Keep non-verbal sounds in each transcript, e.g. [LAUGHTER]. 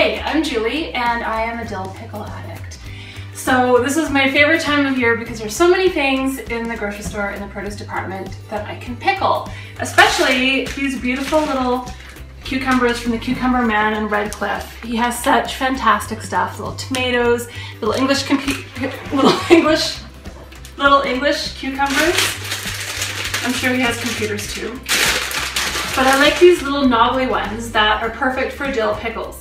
Hey, I'm Julie and I am a dill pickle addict. So this is my favorite time of year because there's so many things in the grocery store in the produce department that I can pickle. Especially these beautiful little cucumbers from the Cucumber Man in Redcliff. He has such fantastic stuff. Little tomatoes, little English [LAUGHS] little English little English cucumbers. I'm sure he has computers too. But I like these little knobbly ones that are perfect for dill pickles.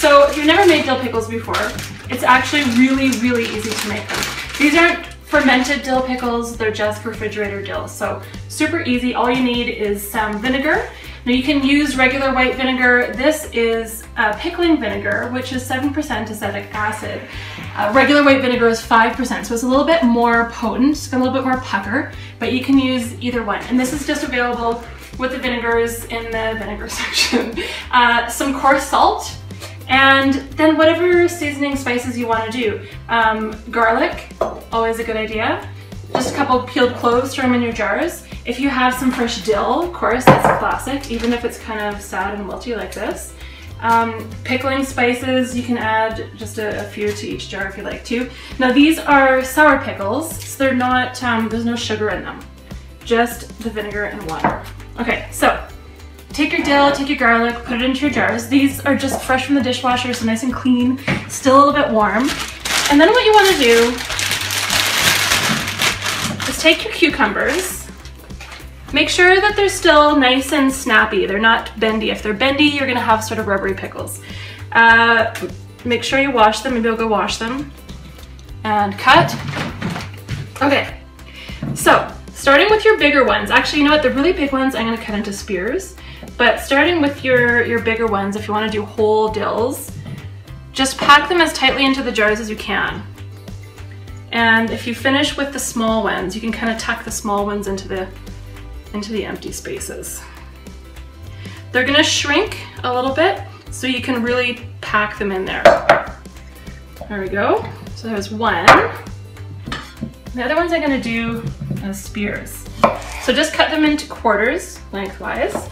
So if you've never made dill pickles before, it's actually really, really easy to make them. These aren't fermented dill pickles, they're just refrigerator dill. So super easy, all you need is some vinegar. Now you can use regular white vinegar. This is uh, pickling vinegar, which is 7% acetic acid. Uh, regular white vinegar is 5%, so it's a little bit more potent, a little bit more pucker, but you can use either one. And this is just available with the vinegars in the vinegar [LAUGHS] section. Uh, some coarse salt, and then whatever seasoning spices you want to do. Um, garlic, always a good idea. Just a couple peeled cloves, throw them in your jars. If you have some fresh dill, of course, that's a classic, even if it's kind of sad and wilty like this. Um, pickling spices, you can add just a, a, few to each jar if you like to. Now these are sour pickles, so they're not, um, there's no sugar in them. Just the vinegar and water. Okay, so Take your dill, take your garlic, put it into your jars. These are just fresh from the dishwasher, so nice and clean, still a little bit warm. And then what you wanna do is take your cucumbers, make sure that they're still nice and snappy. They're not bendy. If they're bendy, you're gonna have sort of rubbery pickles. Uh, make sure you wash them, maybe I'll go wash them. And cut. Okay, so starting with your bigger ones, actually, you know what, the really big ones I'm gonna cut into spears. But starting with your, your bigger ones, if you wanna do whole dills, just pack them as tightly into the jars as you can. And if you finish with the small ones, you can kind of tuck the small ones into the, into the empty spaces. They're gonna shrink a little bit so you can really pack them in there. There we go. So there's one. The other ones I'm gonna do as spears. So just cut them into quarters lengthwise.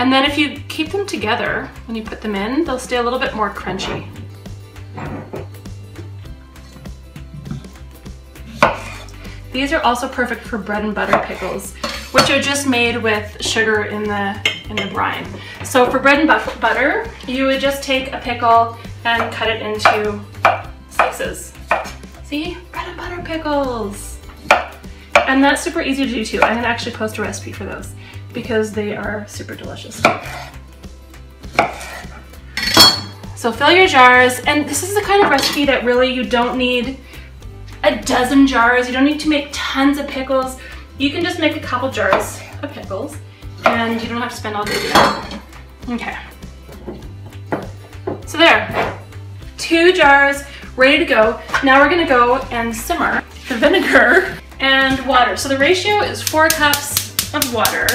And then if you keep them together, when you put them in, they'll stay a little bit more crunchy. These are also perfect for bread and butter pickles, which are just made with sugar in the, in the brine. So for bread and butter, you would just take a pickle and cut it into slices. See, bread and butter pickles. And that's super easy to do too. I'm gonna actually post a recipe for those because they are super delicious. So fill your jars, and this is the kind of recipe that really you don't need a dozen jars. You don't need to make tons of pickles. You can just make a couple jars of pickles, and you don't have to spend all day doing it. Okay. So there, two jars ready to go. Now we're gonna go and simmer the vinegar and water. So the ratio is four cups of water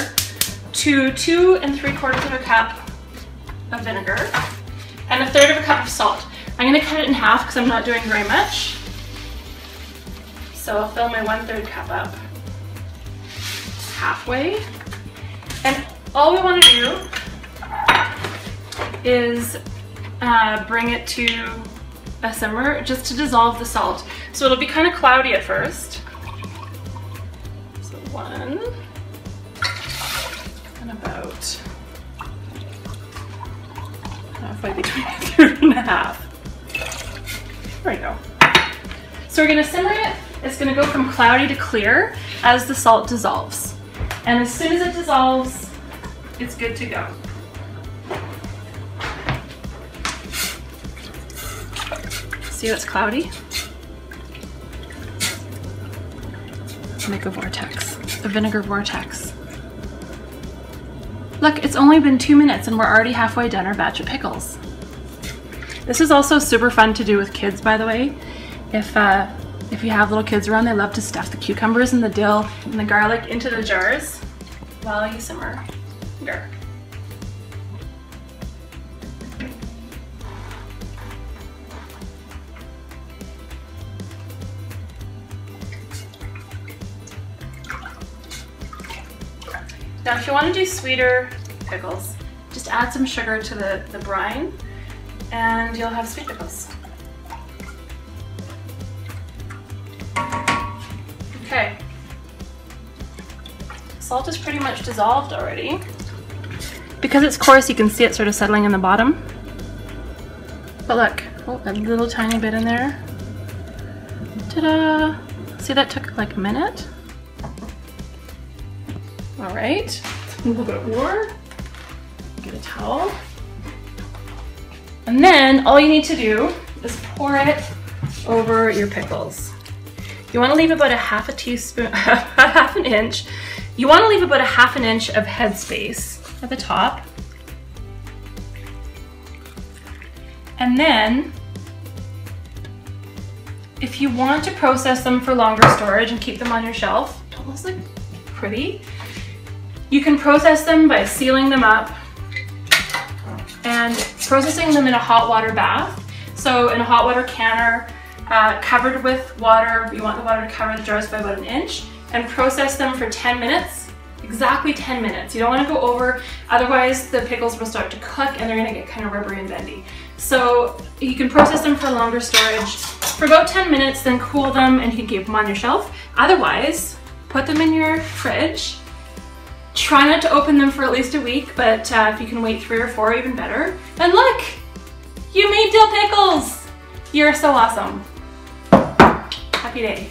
to two and three quarters of a cup of vinegar and a third of a cup of salt. I'm gonna cut it in half because I'm not doing very much. So I'll fill my one third cup up halfway. And all we wanna do is uh, bring it to a simmer just to dissolve the salt. So it'll be kind of cloudy at first. So one, about halfway between a third and a half. There we go. So we're gonna simmer it. It's gonna go from cloudy to clear as the salt dissolves. And as soon as it dissolves, it's good to go. See it's cloudy? Make a vortex, a vinegar vortex. Look, it's only been two minutes and we're already halfway done our batch of pickles. This is also super fun to do with kids, by the way. If, uh, if you have little kids around, they love to stuff the cucumbers and the dill and the garlic into the jars while you simmer. Here. Now if you want to do sweeter pickles, just add some sugar to the, the brine and you'll have sweet pickles. Okay. Salt is pretty much dissolved already. Because it's coarse, you can see it sort of settling in the bottom. But look, oh, a little tiny bit in there. Ta-da! See that took like a minute? All right, a little bit more. Get a towel. And then all you need to do is pour it over your pickles. You wanna leave about a half a teaspoon, [LAUGHS] half an inch. You wanna leave about a half an inch of headspace at the top. And then, if you want to process them for longer storage and keep them on your shelf, don't those look pretty? You can process them by sealing them up and processing them in a hot water bath. So in a hot water canner, uh, covered with water, you want the water to cover the jars by about an inch, and process them for 10 minutes, exactly 10 minutes. You don't wanna go over, otherwise the pickles will start to cook and they're gonna get kind of rubbery and bendy. So you can process them for longer storage for about 10 minutes, then cool them and you can keep them on your shelf. Otherwise, put them in your fridge Try not to open them for at least a week, but uh, if you can wait three or four, even better. And look, you made dill pickles. You're so awesome. Happy day.